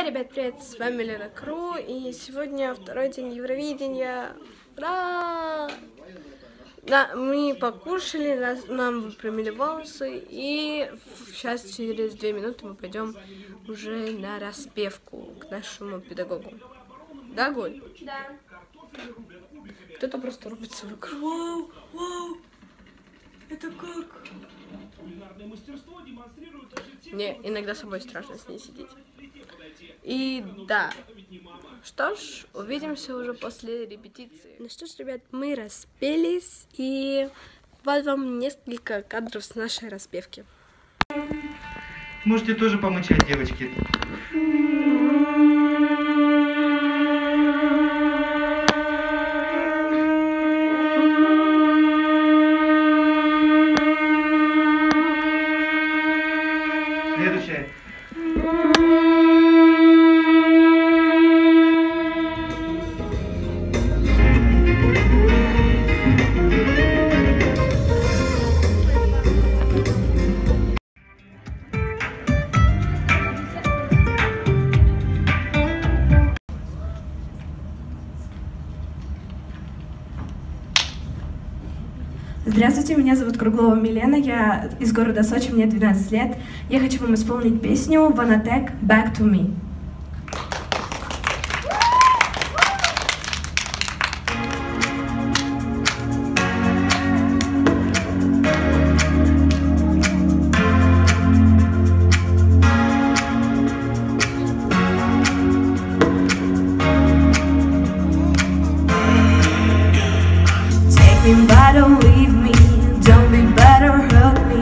Эй, ребят, привет, с вами Лена Кру, и сегодня второй день Евровидения. Ура! Да, мы покушали, нас, нам выпрямили волосы, и сейчас через две минуты мы пойдем уже на распевку к нашему педагогу. Да, Голь? Да. Кто-то просто рубится вокруг. Вау, вау! Это как? Не, иногда с собой страшно с ней сидеть. И да. Что ж, увидимся уже после репетиции. Ну что ж, ребят, мы распелись, и вот вам несколько кадров с нашей распевки. Можете тоже помычать, девочки. Здравствуйте, меня зовут Круглова Милена, я из города Сочи, мне 12 лет. Я хочу вам исполнить песню Ванатек «Back to Me». Me but don't leave me. Don't be better, hurt me.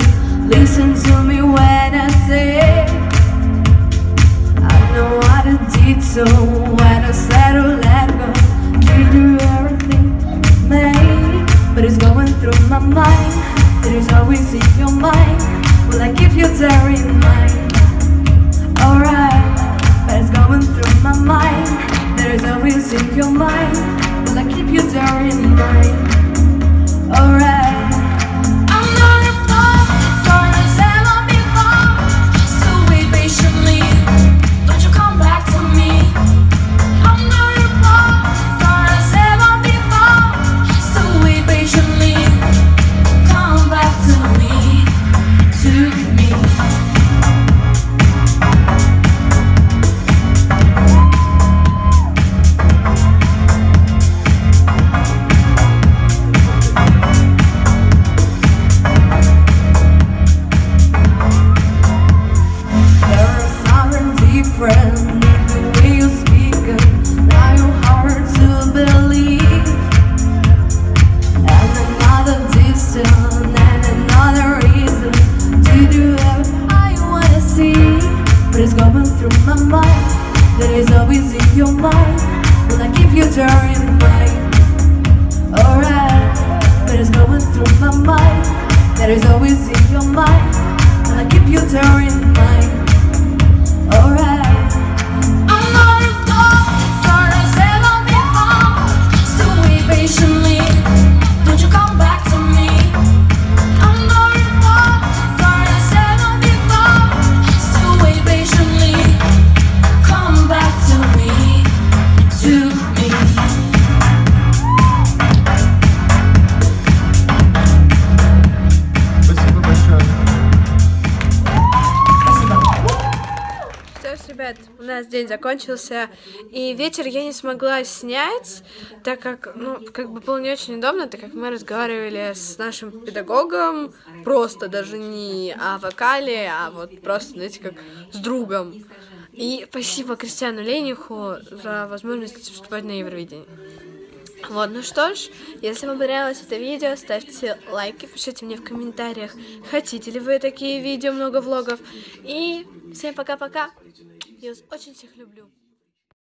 Listen to me when I say I know what I did so when I said to let go. Did do everything, made, but it's going through my mind. It is always in your mind. Will I give you the remind? Alright, but it's going through my mind. There is always in your mind. Will I keep you there in mind? In the way you speak. Now hard to believe. And another and another reason to do I wanna see. But it's going through my mind. Always in your mind. Will I keep you mind? Alright, but it's going through my mind. Always in your mind. I keep you in? Alright. Ребят, у нас день закончился, и вечер я не смогла снять, так как, ну, как бы было не очень удобно, так как мы разговаривали с нашим педагогом, просто даже не о вокале, а вот просто, знаете, как с другом. И спасибо Кристиану Лениху за возможность выступать на Евровидении. Вот, ну что ж, если вам понравилось это видео, ставьте лайки, пишите мне в комментариях, хотите ли вы такие видео, много влогов. И всем пока-пока. Я вас очень всех люблю.